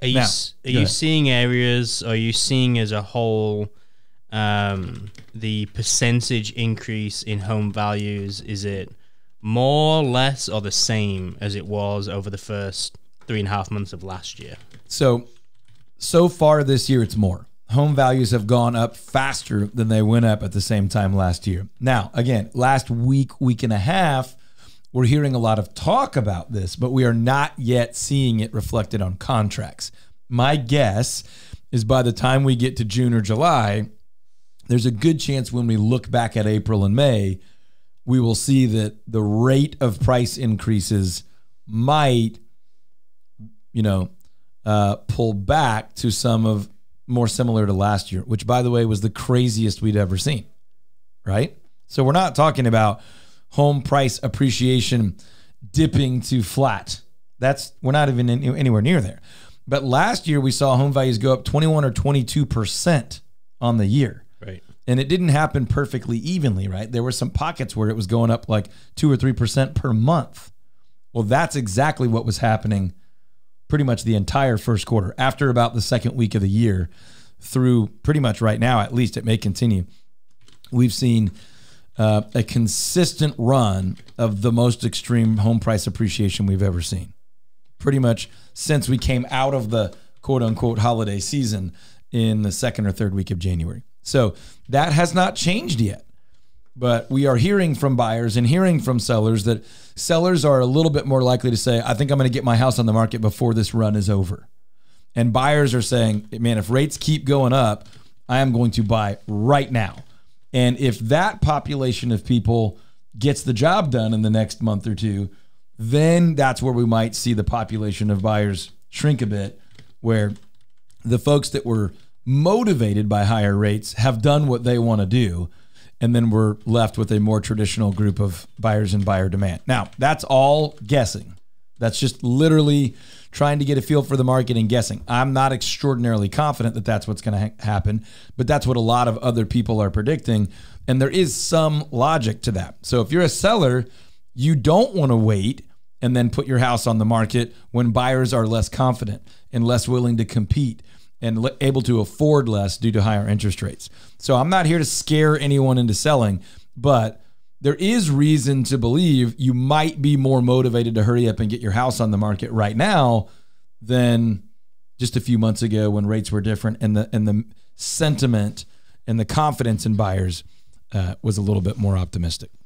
Are you Now, s- are you seeing areas? Are you seeing as a whole um, the percentage increase in home values? Is it more, less, or the same as it was over the first three and a half months of last year? So, so far this year, it's more. Home values have gone up faster than they went up at the same time last year. Now, again, last week, week and a half, we're hearing a lot of talk about this, but we are not yet seeing it reflected on contracts. My guess is by the time we get to June or July, there's a good chance when we look back at April and May, we will see that the rate of price increases might, you know, uh, pull back to some of more similar to last year, which by the way was the craziest we'd ever seen. Right? So we're not talking about home price appreciation dipping to flat. That's we're not even in, anywhere near there. But last year we saw home values go up 21 or 22 percent on the year. Right. And it didn't happen perfectly evenly, right? There were some pockets where it was going up like two or three percent per month. Well, that's exactly what was happening pretty much the entire first quarter. After about the second week of the year, through pretty much right now, at least it may continue. We've seen uh, a consistent run of the most extreme home price appreciation we've ever seen. Pretty much since we came out of the quote unquote holiday season in the second or third week of January. So that has not changed yet. But we are hearing from buyers and hearing from sellers that sellers are a little bit more likely to say, I think I'm going to get my house on the market before this run is over. And buyers are saying, man, if rates keep going up, I am going to buy right now. And if that population of people gets the job done in the next month or two, then that's where we might see the population of buyers shrink a bit, where the folks that were motivated by higher rates have done what they want to do. And then we're left with a more traditional group of buyers and buyer demand. Now, that's all guessing. That's just literally trying to get a feel for the market and guessing. I'm not extraordinarily confident that that's what's going to ha- happen, but that's what a lot of other people are predicting. And there is some logic to that. So if you're a seller, you don't want to wait and then put your house on the market when buyers are less confident and less willing to compete and le- able to afford less due to higher interest rates. So I'm not here to scare anyone into selling, but there is reason to believe you might be more motivated to hurry up and get your house on the market right now than just a few months ago when rates were different and the and the sentiment and the confidence in buyers uh, was a little bit more optimistic.